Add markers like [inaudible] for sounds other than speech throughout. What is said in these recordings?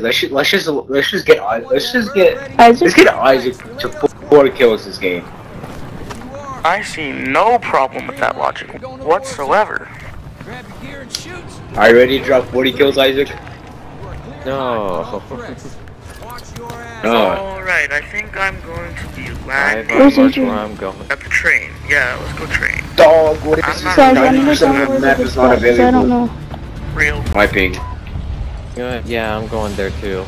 let's just, let's just let's just get let's just get Isaac? let's get Isaac to four kills this game. I see no problem with that logic whatsoever. Are you ready to drop 40 kills, Isaac? No. [laughs] No. Alright, I think I'm going to be I have landing Where's no where I'm going. at the train. Yeah, let's go train. Dog, what if I'm this is I need to 90% of the map the is not spot is. I don't available? know. Real. My ping. Yeah, Yeah, I'm going there too.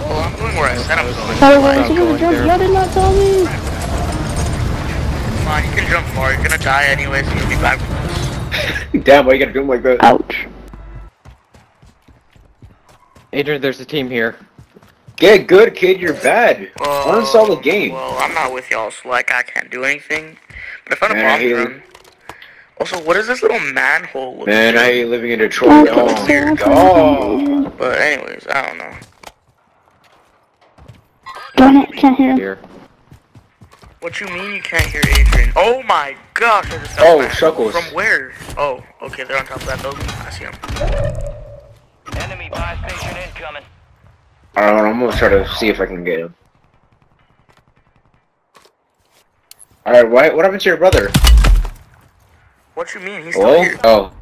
Well, I'm going where I said I'm going. How Why are not you going gonna jump? there? Y'all did not tell me. Come on, you can jump far. You're gonna die anyway, so you'll be back with us. [laughs] Damn, why you gotta do him like that? Ouch. Adrian, there's a team here. Get good, kid, you're bad. Well, Uninstall the game. Well, I'm not with y'all, so like I can't do anything. But if I found a Man, I bomb hate drone. Also, what is this little manhole? looking Man, I thing? hate living in Detroit. Okay, Oh, so dear God. But anyways, I don't know. Darn it, can't hear him. Here. What you mean you can't hear Adrian? Oh my gosh! I just Oh, found. Shuckles. From where? Oh, okay, they're on top of that building. I see them. Enemy buy station incoming. Alright, I'm gonna try to see if I can get him. Alright, what, what happened to your brother? What you mean? He's still Hello? here. Oh.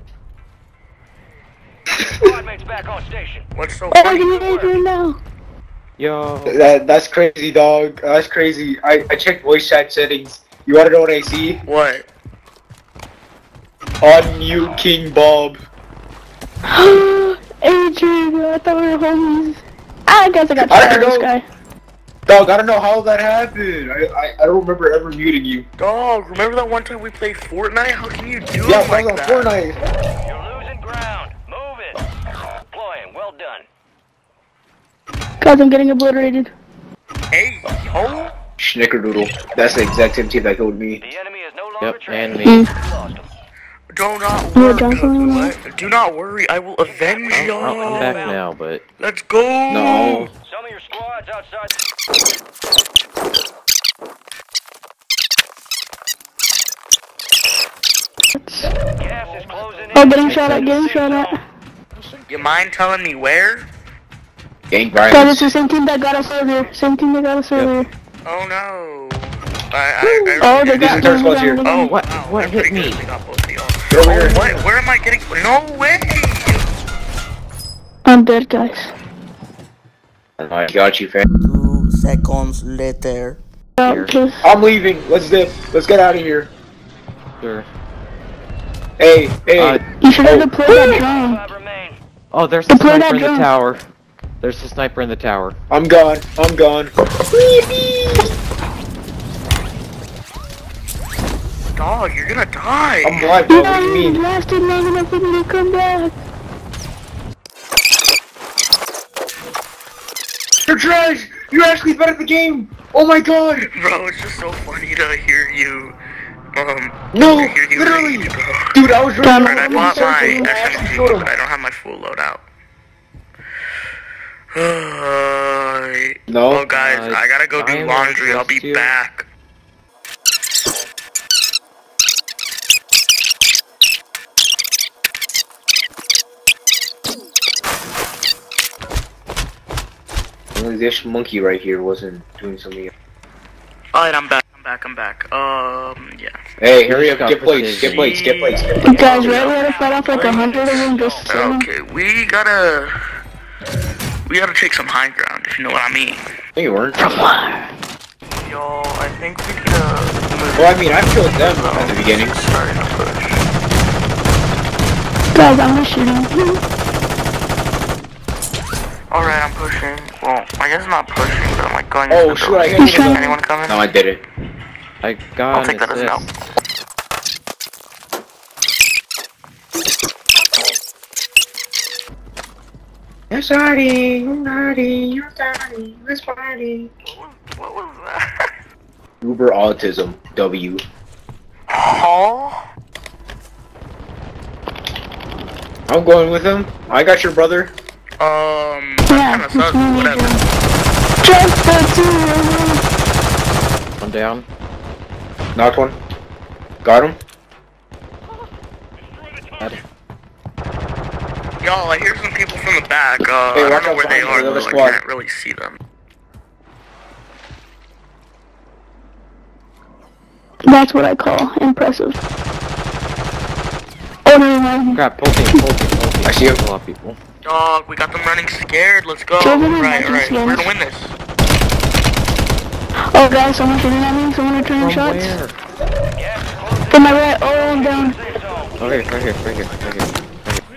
Squad back on station. What's so Oh, I funny? can hear Adrian now. Yo. That, that's crazy, dog. That's crazy. I, I checked voice chat settings. You wanna know what I see? What? On you, King Bob. [gasps] Adrian, I thought we were homies. Ah, I guess I got I tired of this guy. Dog, I don't know how that happened. I, I, I don't remember ever muting you. Dog, remember that one time we played Fortnite? How can you do Yeah, it like like on that? Fortnite. You're losing ground. Move it. Deploying. Well done. Guys, I'm getting obliterated. Hey, yo! Schnickerdoodle. That's the exact same team that killed me. The enemy is no longer Yep, training. and me. Mm. Lost them. Do not Yeah, worry. Johnson. What? Do not worry. I will avenge y'all. I'm back now, but Let's go. No. Some of your squads outside. Gas is closing in. Oh, getting shot at, getting shot at. You mind telling me where? Gang Guys, violence. it's the same team that got us earlier. Same team that got us earlier. Oh no. I, I, I Oh, they got is our here. Oh, What- wow, what hit me? good. They got both of y'all. Get over here. Oh, what? Where am I getting? No way! I'm dead, guys. I got you, fam. Two seconds later. Here. just- I'm leaving. Let's dip. Let's get out of here. sure. Hey, hey. Uh, you should have Oh. deployed that drone. Oh, there's a Deploy that sniper in the drone. tower. There's a sniper in the tower. I'm gone. I'm gone. Dog, you're gonna die. I'm alive, dog. What do you you mean? lasted long enough for me to come back. You're trash. You're actually better at the game. Oh my god. Bro, it's just so funny to hear you. Um, No, to hear you literally. rage. Dude, I was Damn running it, Alright, I bought my circles and I actually SMG, but I don't have my full loadout. [sighs] Uh, No. Oh, guys, Uh, I gotta go do laundry. I'll be supposed back. Only this monkey right here wasn't doing something. Alright, I'm back. I'm back. I'm back. Um, yeah. Hey, hurry up. Got Get plates. Get precision. plates. Get plates. Get plates. Guys, right? We had to fight off like a hundred of them just so. Okay, we gotta. We gotta take some high ground, if you know what I mean. No, you weren't. Yo, I think we could, uh. Well, I mean, I killed them at the beginning. Starting to push. Guys, I'm gonna shoot him. Alright, I'm pushing. Well, I guess I'm not pushing, but I'm like going Oh, into the shoot, I door. got He's trying- Anyone coming? No, I did it. I got it. I'll an take that as a no. assist. Yes, party. You're naughty. You're naughty. Let's party. What was that? [laughs] Uber autism. W. Huh? I'm going with him. I got your brother. Um, Yeah, kind of sucks, that's but what we whatever. Just the two of them. I'm down. Knocked one. Got him. Got it. Y'all, I hear some people from the back. Uh, Hey, I don't know where they are, you, the other though. I can't really see them. That's what I call impressive. Oh, never mind. Crap, pull team, pull team, pull team. I see a lot of people. Dog, we got them running scared. Let's go. Show Right, right. We're gonna win this. Oh, guys, someone shooting at me. Someone returning From shots. where? Gas To my right. Oh, I'm down. safe zone. Oh, here, right here, right here, right here. Right here.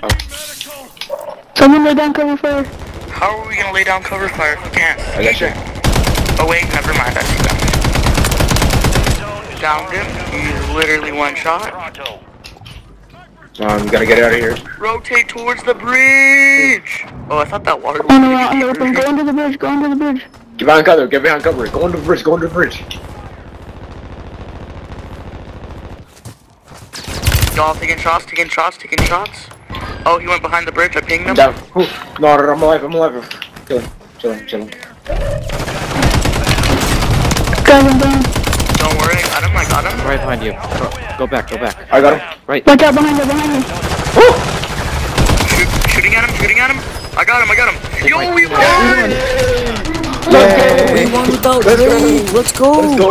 Oh, Someone lay down cover fire. How are we gonna lay down cover fire if we can't? I got you. Oh wait, never mind. I see them. Zone Downed him. He's literally one shot. Pronto. Um, gotta get out of here. Rotate towards the bridge. Oh, I thought that water. was Oh, gonna no, we're be out the open. Go under the bridge. Go under the bridge. Get behind cover, get behind cover. Go under the bridge, go under the bridge. Y'all taking shots, taking shots, taking shots. Oh, he went behind the bridge. I pinged him. down. Whew. No, no, no, I'm alive, I'm alive. Chilling, chilling, chilling. Guys, I'm down. Don't worry, I got him. I got him. right behind you. Go, go back, go back. I got him. Right. Watch out behind you. Behind you. Shoot, shooting at him. Shooting at him. I got him. I got him. Yo, we won. We won without Drake. Let's go. Let's go.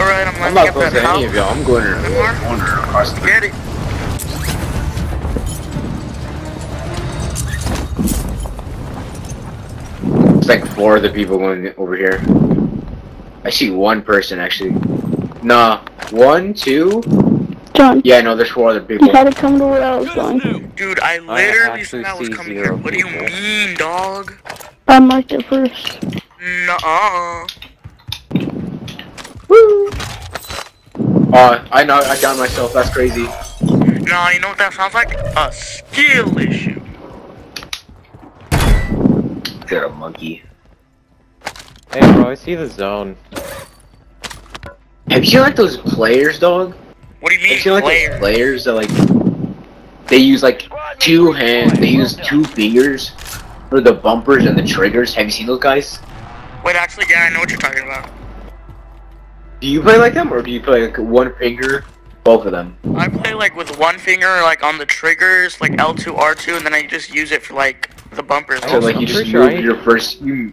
All right, I'm I'm not up close that to any of y'all. I'm going to the corner across the Get it. It's like four of the people going over here. I see one person actually. Nah, one, two. John, Yeah, no, there's four other people. you had to come to where I was going. Dude, I literally actually said I was see coming zero here. What do you mean, dog? I marked it first. Nuh-uh. Woo! Uh, I know, I downed myself. That's crazy. Nah, you know what that sounds like? A skill issue. You're a monkey. Hey, bro, I see the zone. Have you seen like those players, dog? What do you Have you mean, seen like player? those players that like they use like two hands, they use two fingers for the bumpers and the triggers. Have you seen those guys? Wait, actually, yeah, I know what you're talking about. Do you play like them, or do you play like one finger, both of them? I play like with one finger, like on the triggers, like L2, R2, and then I just use it for like the bumpers. So like I'm you just pretty sure move I- your first. You,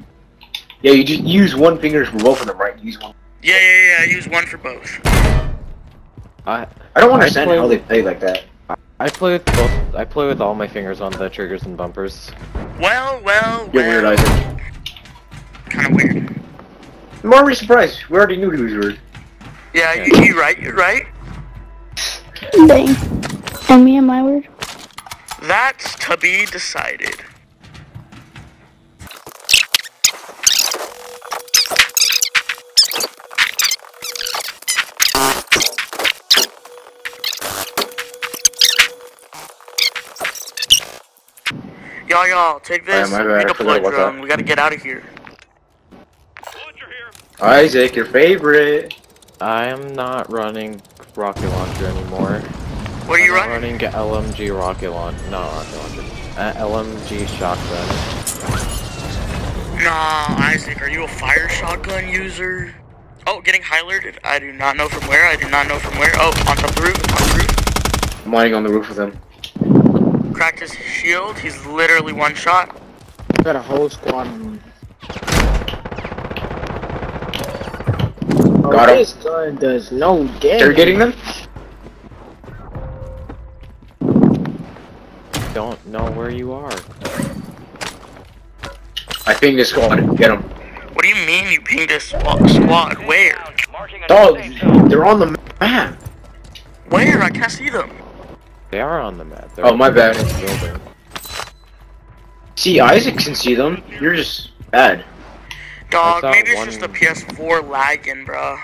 yeah, you just use one finger for both of them, right? You use one. Yeah, yeah, yeah, I use one for both. I I don't I understand play- how they play like that. I play with both. I play with all my fingers on the triggers and bumpers. Well, well, You're weird, well. Isaac. Kind of weird. I'm already surprised. We already knew he was weird. Yeah, you, you're right, you're right. Dang. And me and my word. That's to be decided. Y'all, y'all, take this. Alright, my bad, I Make a forgot blood about drone. that. We gotta get out of here. Isaac, your favorite. I am not running rocket launcher anymore. What are you running? I'm running? running LMG rocket launch. No, rocket launcher. Uh, LMG shotgun. Nah, Isaac, are you a fire shotgun user? Oh, getting high alerted. I do not know from where. I do not know from where. Oh, on top of the roof. On the roof. I'm lying on the roof with him. Cracked his shield. He's literally one shot. Got a whole squad. on me. Oh, Got him. this gun does no damage. They're getting them. Don't know where you are. I think this squad. Get them. What do you mean you pinged a squad? squad? Where? Marking a Dog, safe zone. they're on the map. Where? I can't see them. They are on the map. They're Oh, my bad. Building. See, Isaac can see them. You're just bad. Dog, saw maybe it's one- just the PS4 lagging, bruh.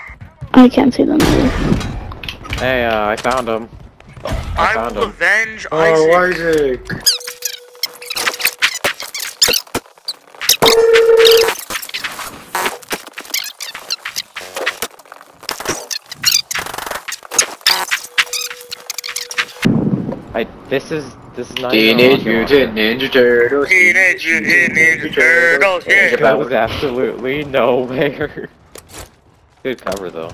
I can't see them either. Hey, uh, I found them. I, found will him. avenge Oh, Isaac. I. This is. This is not. a Teenage rocket Mutant launcher. Ninja Turtles. Teenage Mutant Ninja Turtles, yeah. Ninja That was Power. absolutely nowhere. [laughs] Good cover though.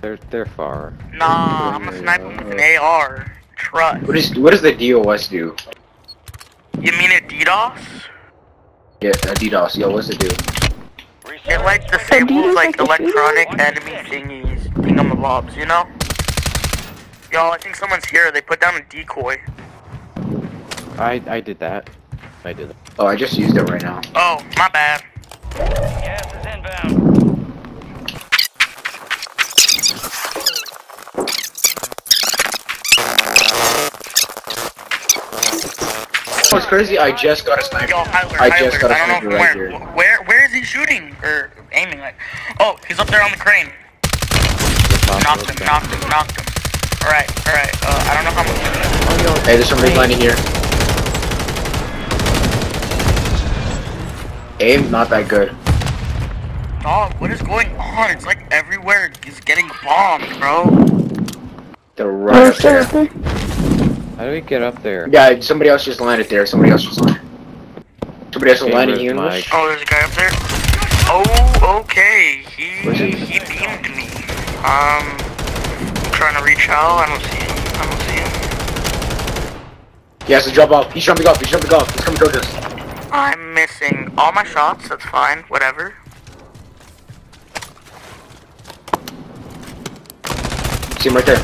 They're they're far. Nah, I'm a sniper with an AR. trust. What is what does the DOS do? You mean a DDoS? Yeah, a DDoS. Yo, what's it do? It like do disables like like a electronic shooter? enemy thingies, thingamabobs, you know? Yo, I think someone's here. They put down a decoy. I I did that. I did that. Oh, I just used it right now. Oh, my bad. Gas is inbound. Oh, it's crazy? I just got a sniper. Yo, Hyler, I Hyler, just got a I don't sniper know right where, here. where, where is he shooting or aiming at? Oh, he's up there on the crane. Knocked him, knocked him, knocked him. All right, all right. Uh, I don't know how much. Hey, there's somebody landing here. Aim, not that good. Dog, what is going on? It's like everywhere is getting bombed, bro. They're right up still there. there. How do we get up there? Yeah, somebody else just landed there. Somebody else just landed. Somebody else Okay, landing where's here. Mike? Oh, there's a guy up there. Oh, okay. He Where's he? he beamed me. Um, I'm trying to reach out. I don't see him. I don't see him. He has to jump off. He's jumping off. He's jumping off. He's coming towards us. I'm missing all my shots. That's fine. Whatever. See him right there.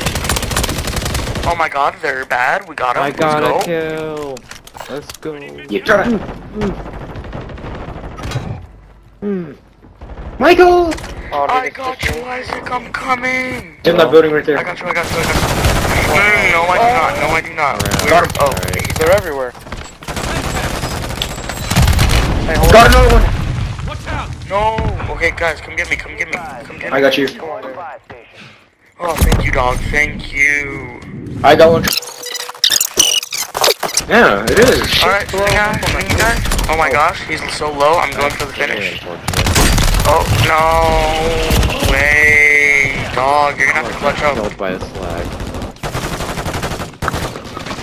Oh my god, they're bad. We got him. I Let's got go. a kill. Let's go. Yeah, try to. Michael! I got you, Isaac. I'm coming. He's in that building right I there. got you. I got you. I got you. Mm, no, I do not. No, I do not. Alright. We're- Got him. Oh, Alright. they're everywhere. Got another one. Watch out. No. Okay, guys, come get me. Come get me. Come get me. I got you. Oh, thank you, dog. Thank you. I got one. Yeah, it is. Alright, swing out, swing guys. Oh my gosh, he's so low. I'm going for the finish. Unfortunate. Oh, no way. Dog, you're gonna have to oh, clutch up. Killed by a slag.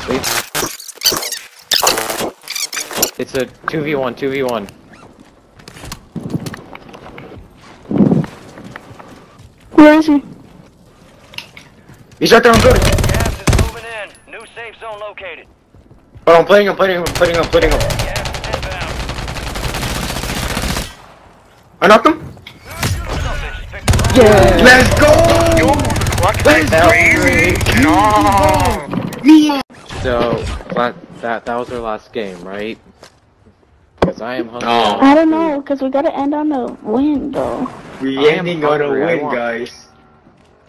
Wait. It's a 2v1, 2v1. Where is he? He's right there on building. Gas is moving in. New safe zone located. Oh, I'm playing him, playing him, playing him, playing him. Gas is inbound. I knocked him. Suspects. Yeah. Let's go! Yo, Let's go. crazy. No. So, that, that, that was our last game, right? Because I am hungry. Oh. I don't know, cause we gotta end on a win though. We I am hungry, I want- guys.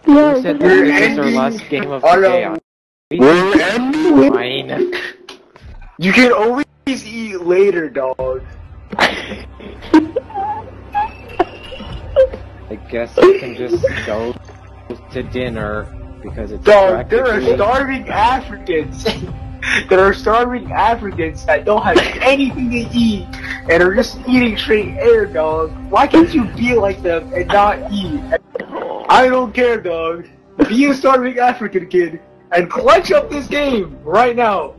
Yeah, You we said gotta that We're this is our last game of on the a- day. We're ending. Fine. You can always eat later, dog. [laughs] I guess I can just go to dinner because it's Dog, there are starving Africans. [laughs] there are starving Africans that don't have anything to eat and are just eating straight air, dog. Why can't you be like them and not eat? I don't care, dog. Be a starving African kid and clutch up this game right now.